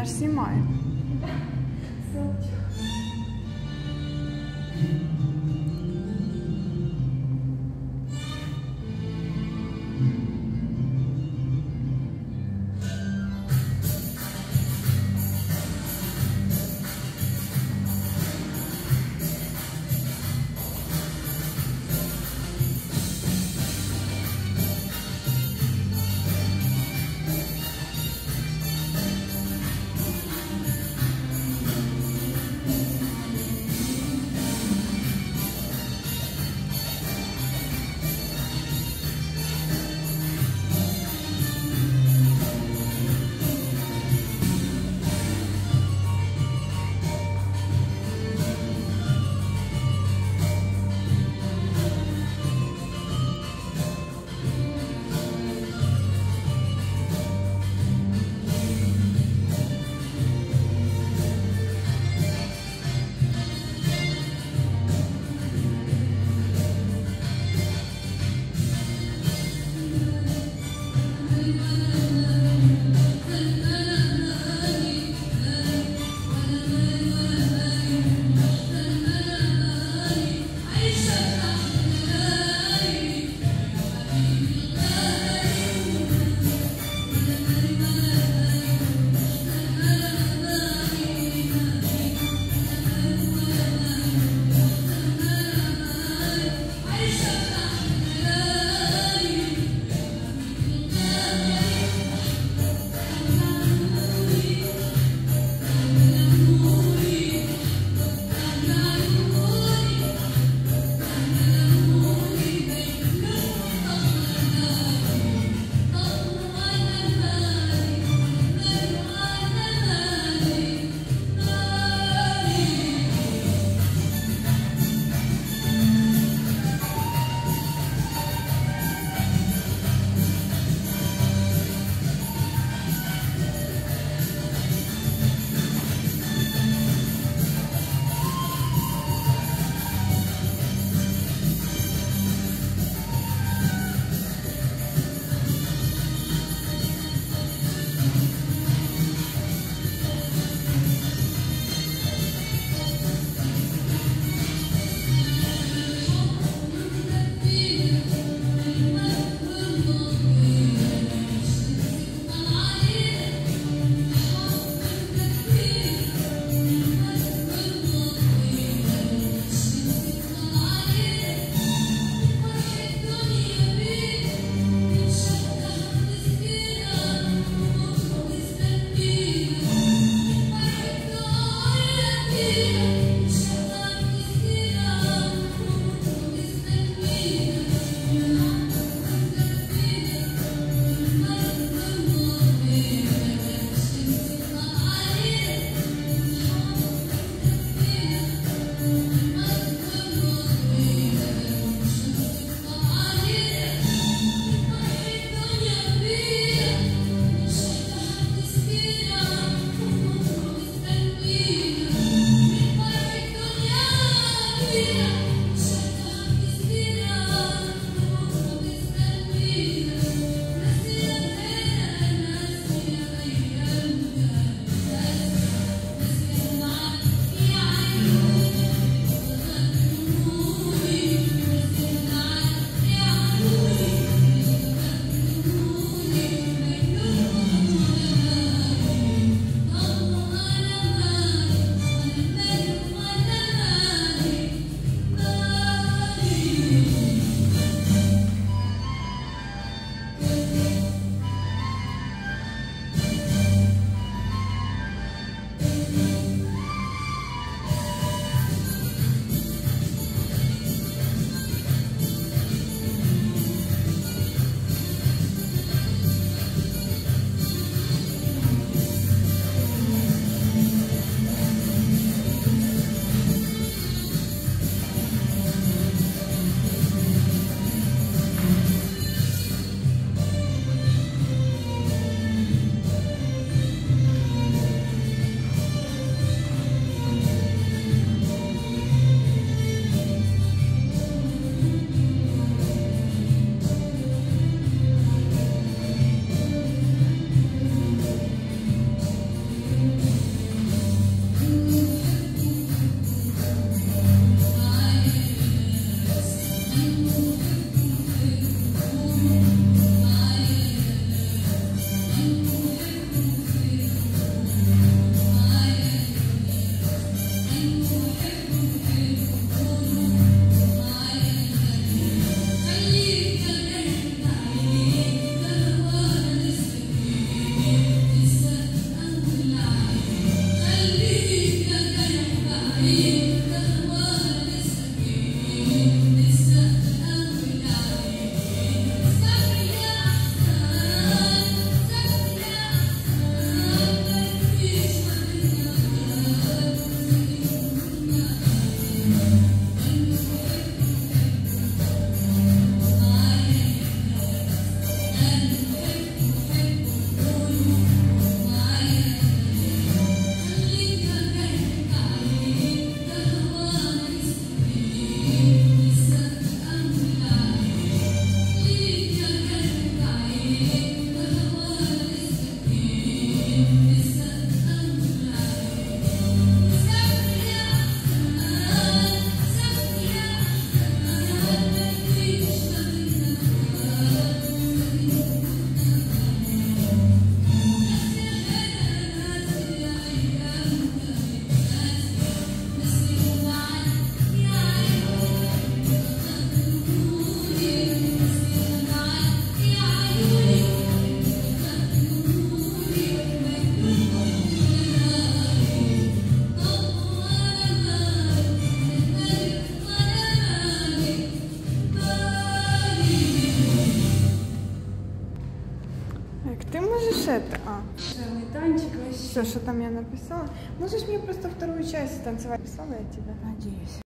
я ж Senhor. Это... А, Целый танчик вообще. все, что там я написала. Можешь мне просто вторую часть танцевать? Писала я тебе? Надеюсь.